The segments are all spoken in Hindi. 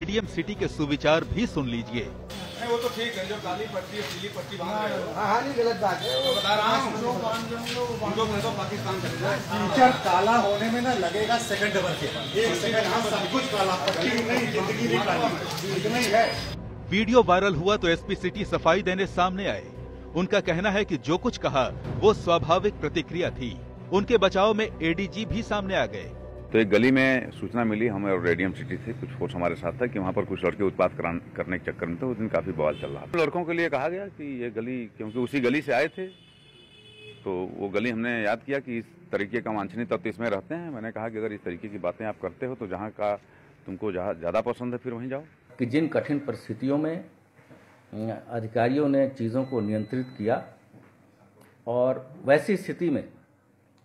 मीडियम सिटी के सुविचार भी सुन लीजिए। नहीं वो तो ठीक है जो काली पट्टी और पीली पट्टी बाँध रहे हो। हाँ हाँ नहीं गलत बात है। तो बता रहा हूँ। उनको कह पाकिस्तान फ्यूचर काला होने में ना लगेगा सेकंड डबल के एक सेकंड हाँ सब कुछ काला। पट्टी नहीं ज़िंदगी नहीं काली इतना ही है। वीडियो वायरल हुआ तो एसपी सिटी सफ़ाई देने सामने आए। उनका कहना है कि जो कुछ कहा वो स्वाभाविक प्रतिक्रिया थी। उनके बचाव में एडीजी भी सामने आ गए। तो एक गली में सूचना मिली, हमें रेडियम सिटी से कुछ फोर्स हमारे साथ था कि वहाँ पर कुछ लड़के उत्पाद करने के चक्कर में थे, उस दिन काफ़ी बवाल चल रहा था। लड़कों के लिए कहा गया कि ये गली, क्योंकि उसी गली से आए थे तो वो गली हमने याद किया कि इस तरीके का वांछनीय तत्व इसमें रहते हैं। मैंने कहा कि अगर इस तरीके की बातें आप करते हो तो जहाँ का तुमको जहाँ ज़्यादा पसंद है, फिर वहीं जाओ। कि जिन कठिन परिस्थितियों में अधिकारियों ने चीज़ों को नियंत्रित किया, और वैसी स्थिति में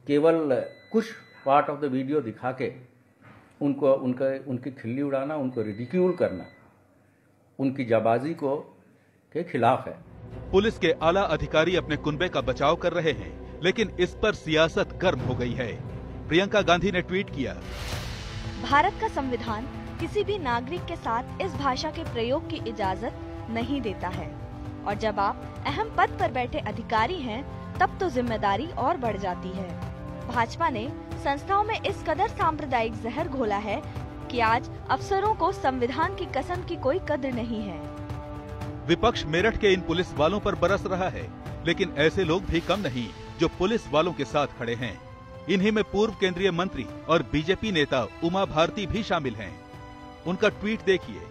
केवल कुछ पार्ट ऑफ़ द वीडियो दिखा के उनको उनका उनकी खिल्ली उड़ाना उनको रिडिक्यूल करना उनकी जाबाजी को के खिलाफ है। पुलिस के आला अधिकारी अपने कुनबे का बचाव कर रहे हैं लेकिन इस पर सियासत गर्म हो गई है। प्रियंका गांधी ने ट्वीट किया। भारत का संविधान किसी भी नागरिक के साथ इस भाषा के प्रयोग की इजाज़त नहीं देता है। और जब आप अहम पद पर बैठे अधिकारी हैं तब तो ज़िम्मेदारी और बढ़ जाती है। भाजपा ने संस्थाओं में इस कदर सांप्रदायिक जहर घोला है कि आज अफसरों को संविधान की कसम की कोई कद्र नहीं है। विपक्ष मेरठ के इन पुलिस वालों पर बरस रहा है लेकिन ऐसे लोग भी कम नहीं जो पुलिस वालों के साथ खड़े हैं। इन्हीं में पूर्व केंद्रीय मंत्री और बीजेपी नेता उमा भारती भी शामिल हैं। उनका ट्वीट देखिए।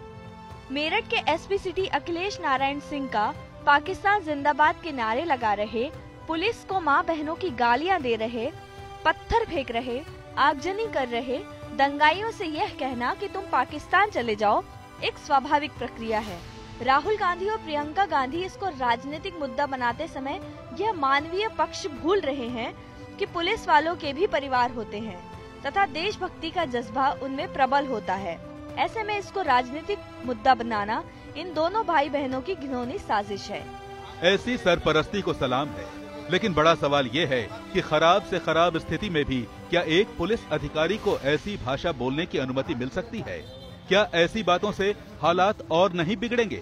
मेरठ के एसपी सिटी अखिलेश नारायण सिंह का पाकिस्तान जिंदाबाद के नारे लगा रहे पुलिस को माँ बहनों की गालियाँ दे रहे पत्थर फेंक रहे, आगजनी कर रहे, दंगाइयों से यह कहना कि तुम पाकिस्तान चले जाओ, एक स्वाभाविक प्रक्रिया है। राहुल गांधी और प्रियंका गांधी इसको राजनीतिक मुद्दा बनाते समय यह मानवीय पक्ष भूल रहे हैं कि पुलिस वालों के भी परिवार होते हैं, तथा देशभक्ति का जज्बा उनमें प्रबल होता है। ऐसे में इसको राजनीतिक मुद्दा बनाना इन दोनों भाई बहनों की घिनौनी साजिश है। ऐसी सरपरस्ती को सलाम है। लेकिन बड़ा सवाल ये है कि खराब से खराब स्थिति में भी क्या एक पुलिस अधिकारी को ऐसी भाषा बोलने की अनुमति मिल सकती है? क्या ऐसी बातों से हालात और नहीं बिगड़ेंगे?